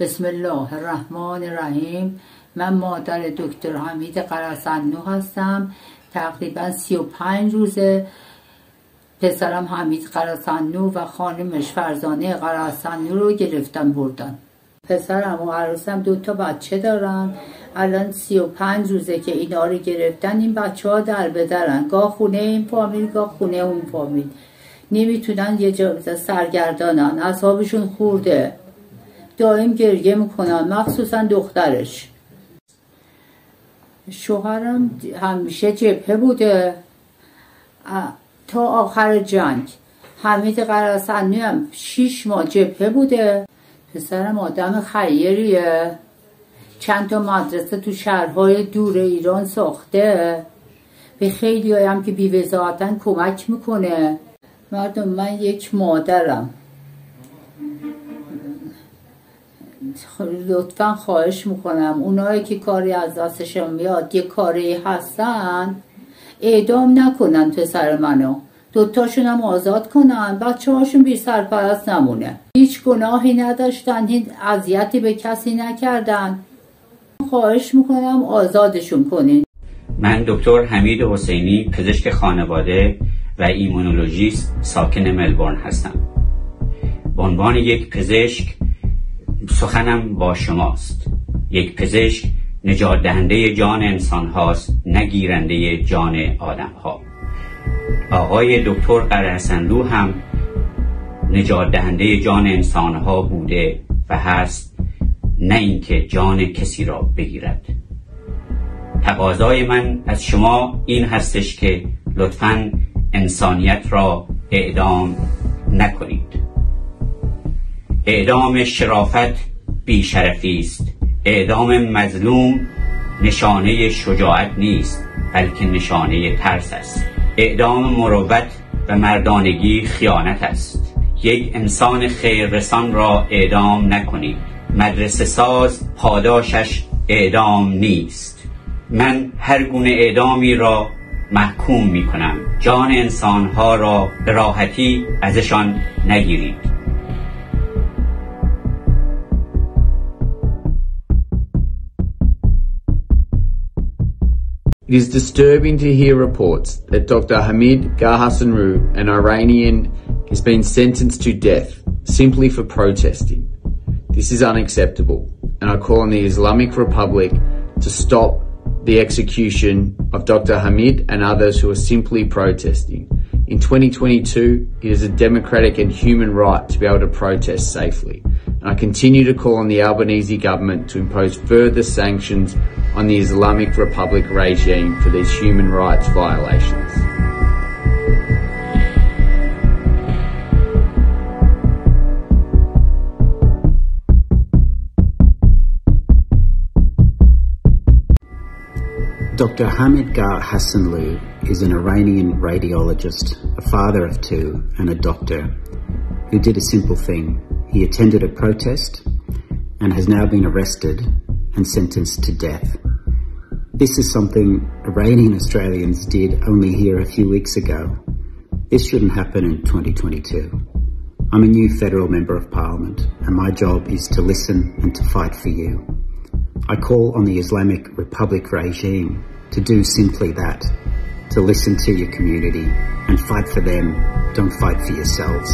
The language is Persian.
بسم الله الرحمن الرحیم. من مادر دکتر حمید قرسنو هستم. تقریبا سی و پنج روزه پسرم حمید قرسنو و خانمش فرزانه قرسنو رو گرفتن بردن. پسرم و عروسم دو تا بچه دارن. الان سی و پنج روزه که اینا رو گرفتن این بچه ها در بدرن گاه خونه این فامیل گاه خونه اون فامیل. نمی‌تونن یه جا سرگردانن. اصابشون خورده. دائم گریه می‌کنن مخصوصا دخترش. شوهرم همیشه جبهه بوده. تا آخر جنگ. حمید قراسنی هم شیش ماه جبهه بوده. پسرم آدم خیریه. چند تا مدرسه تو شهرهای دور ایران ساخته. به خیلی هم که بیوزاعتن کمک می‌کنه. مردم من یک مادرم. لطفا خواهش می‌کنم. اونایی که کاری از دستشون میاد یه کاری هستن. اعدام نکنن پسر منو. دوتاشون هم آزاد کنن. بچه هاشون بی سرپرست نمونه. هیچ گناهی نداشتن. هیچ اذیتی به کسی نکردن. خواهش می‌کنم آزادشون کنین. من دکتر حمید حسینی پزشک خانواده و ایمونولوژیست ساکن ملبورن هستم. به عنوان یک پزشک سخنم با شماست. یک پزشک نجات دهنده جان انسان هاست نگیرنده جان آدم ها آقای دکتر قرحسنلو هم نجات دهنده جان انسان ها بوده و هست نه اینکه جان کسی را بگیرد. تقاضای من از شما این هستش که لطفا انسانیت را اعدام نکنید. اعدام شرافت بیشرفی است. اعدام مظلوم نشانه شجاعت نیست بلکه نشانه ترس است. اعدام مروت و مردانگی خیانت است. یک انسان خیررسان را اعدام نکنید مدرسه ساز پاداشش اعدام نیست. من هر گونه اعدامی را محکوم می کنم جان انسانها را به راحتی ازشان نگیرید. It is disturbing to hear reports that Dr. Hamid Garhassanru, an Iranian, has been sentenced to death simply for protesting. This is unacceptable, and I call on the Islamic Republic to stop the execution of Dr. Hamid and others who are simply protesting. In 2022, it is a democratic and human right to be able to protest safely. And I continue to call on the Albanese government to impose further sanctions on the Islamic Republic regime for these human rights violations. Dr. Hamid Gar Hassanlu is an Iranian radiologist, a father of two, and a doctor who did a simple thing. He attended a protest and has now been arrested and sentenced to death. This is something Iranian Australians did only here a few weeks ago. This shouldn't happen in 2022. I'm a new federal member of parliament and my job is to listen and to fight for you. I call on the Islamic Republic regime to do simply that, to listen to your community and fight for them, don't fight for yourselves.